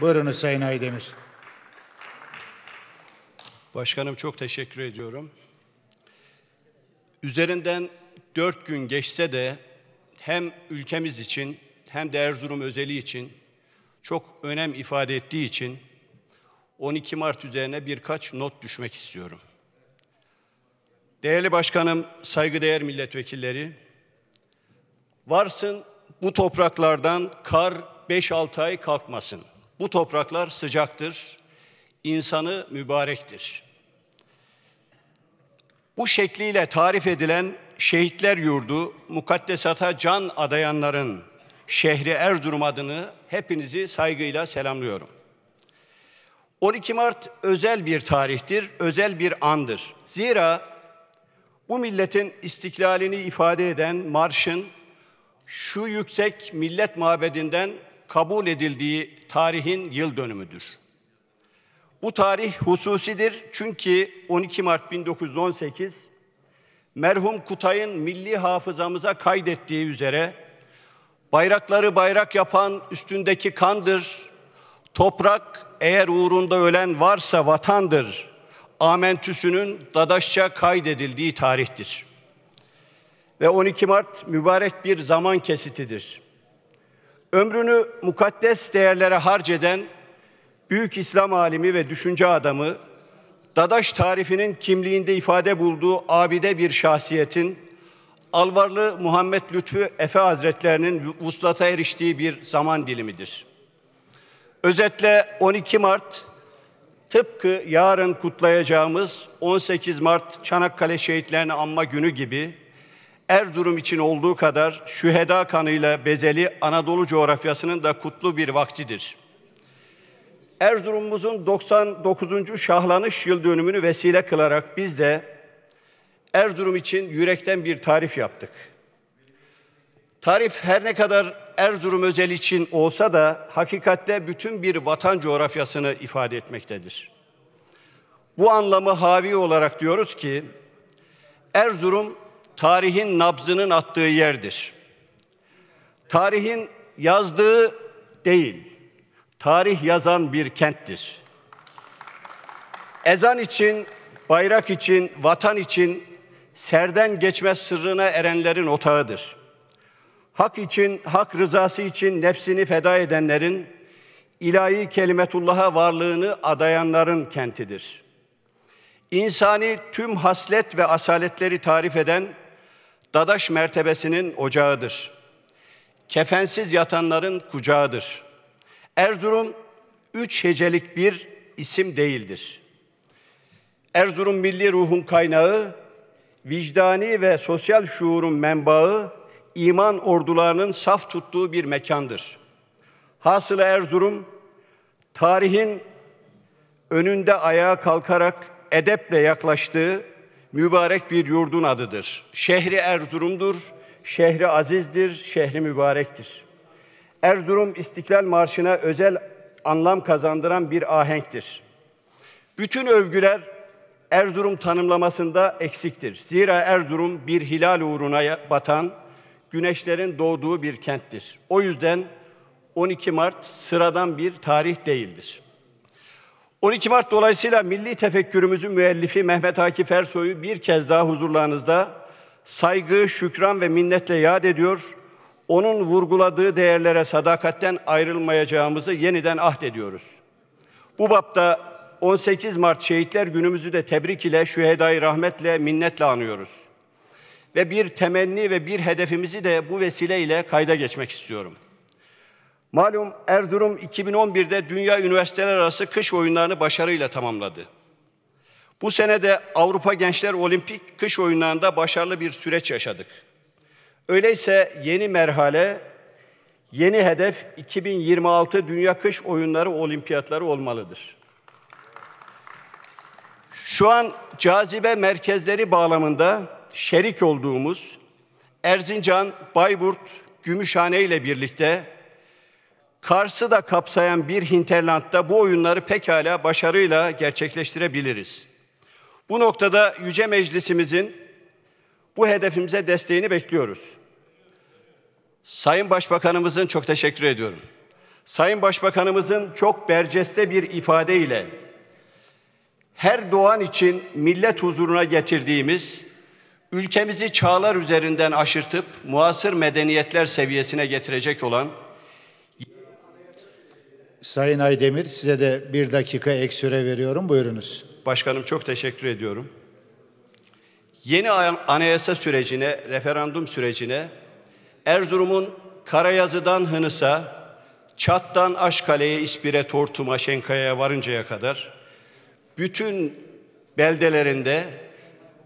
Buyurunuz Sayın Aydemir. Başkanım çok teşekkür ediyorum. Üzerinden dört gün geçse de hem ülkemiz için hem de Erzurum özeli için çok önem ifade ettiği için 12 Mart üzerine birkaç not düşmek istiyorum. Değerli başkanım, saygıdeğer milletvekilleri, varsın bu topraklardan kar 5-6 ay kalkmasın. Bu topraklar sıcaktır, insanı mübarektir. Bu şekliyle tarif edilen şehitler yurdu, mukaddesata can adayanların şehri Erzurum adını hepinizi saygıyla selamlıyorum. 12 Mart özel bir tarihtir, özel bir andır. Zira bu milletin istiklalini ifade eden marşın şu yüksek millet mabedinden kabul edildiği tarihin yıl dönümüdür. Bu tarih hususidir çünkü 12 Mart 1918 merhum Kutay'ın milli hafızamıza kaydettiği üzere bayrakları bayrak yapan üstündeki kandır, toprak eğer uğrunda ölen varsa vatandır amentüsünün dadaşça kaydedildiği tarihtir. Ve 12 Mart mübarek bir zaman kesitidir. Ömrünü mukaddes değerlere harc eden büyük İslam alimi ve düşünce adamı, Dadaş tarifinin kimliğinde ifade bulduğu abide bir şahsiyetin, Alvarlı Muhammed Lütfü Efe Hazretlerinin vuslata eriştiği bir zaman dilimidir. Özetle 12 Mart tıpkı yarın kutlayacağımız 18 Mart Çanakkale Şehitlerini Anma Günü gibi Erzurum için olduğu kadar şüheda kanıyla bezeli Anadolu coğrafyasının da kutlu bir vaktidir. Erzurum'umuzun 99. şahlanış yıl dönümünü vesile kılarak biz de Erzurum için yürekten bir tarif yaptık. Tarif her ne kadar Erzurum özel için olsa da hakikatte bütün bir vatan coğrafyasını ifade etmektedir. Bu anlamı havi olarak diyoruz ki Erzurum tarihin nabzının attığı yerdir. Tarihin yazdığı değil, tarih yazan bir kenttir. Ezan için, bayrak için, vatan için serden geçmez sırrına erenlerin otağıdır. Hak için, hak rızası için nefsini feda edenlerin, ilahi kelimetullah'a varlığını adayanların kentidir. İnsani tüm haslet ve asaletleri tarif eden Dadaş mertebesinin ocağıdır. Kefensiz yatanların kucağıdır. Erzurum üç hecelik bir isim değildir. Erzurum milli ruhun kaynağı, vicdani ve sosyal şuurun menbaı, iman ordularının saf tuttuğu bir mekandır. Hasılı Erzurum, tarihin önünde ayağa kalkarak edeple yaklaştığı mübarek bir yurdun adıdır. Şehri Erzurum'dur, şehri azizdir, şehri mübarektir. Erzurum İstiklal Marşı'na özel anlam kazandıran bir ahenktir. Bütün övgüler Erzurum tanımlamasında eksiktir. Zira Erzurum bir hilal uğruna batan, güneşlerin doğduğu bir kenttir. O yüzden 12 Mart sıradan bir tarih değildir. 12 Mart dolayısıyla milli tefekkürümüzün müellifi Mehmet Akif Ersoy'u bir kez daha huzurlarınızda saygı, şükran ve minnetle yad ediyor. Onun vurguladığı değerlere sadakatten ayrılmayacağımızı yeniden ahdediyoruz. Bu bapta 18 Mart Şehitler Günümüzü de tebrik ile, şühedayı rahmetle, minnetle anıyoruz. Ve bir temenni ve bir hedefimizi de bu vesileyle kayda geçmek istiyorum.'' Malum Erzurum 2011'de Dünya Üniversiteler Arası Kış Oyunlarını başarıyla tamamladı. Bu sene de Avrupa Gençler Olimpik Kış Oyunlarında başarılı bir süreç yaşadık. Öyleyse yeni merhale, yeni hedef 2026 Dünya Kış Oyunları Olimpiyatları olmalıdır. Şu an cazibe merkezleri bağlamında şerik olduğumuz Erzincan, Bayburt, Gümüşhane ile birlikte Kars'ı da kapsayan bir hinterlandda bu oyunları pekala başarıyla gerçekleştirebiliriz. Bu noktada Yüce Meclisimizin bu hedefimize desteğini bekliyoruz. Sayın Başbakanımızın çok teşekkür ediyorum. Sayın Başbakanımızın çok berceste bir ifadeyle her doğan için millet huzuruna getirdiğimiz ülkemizi çağlar üzerinden aşırtıp muasır medeniyetler seviyesine getirecek olan Sayın Aydemir size de bir dakika ek süre veriyorum. Buyurunuz. Başkanım çok teşekkür ediyorum. Yeni an- anayasa sürecine, referandum sürecine Erzurum'un Karayazı'dan Hınıs'a, Çat'tan Aşkale'ye, İspir'e, Tortum'a, Şenkaya'ya varıncaya kadar bütün beldelerinde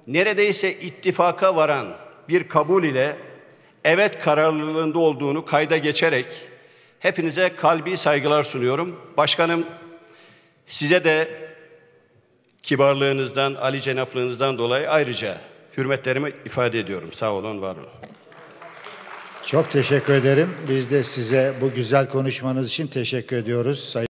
neredeyse ittifaka varan bir kabul ile evet kararlılığında olduğunu kayda geçerek hepinize kalbi saygılar sunuyorum. Başkanım size de kibarlığınızdan, Ali cenaplığınızdan dolayı ayrıca hürmetlerimi ifade ediyorum. Sağ olun, var olun. Çok teşekkür ederim. Biz de size bu güzel konuşmanız için teşekkür ediyoruz. Sayın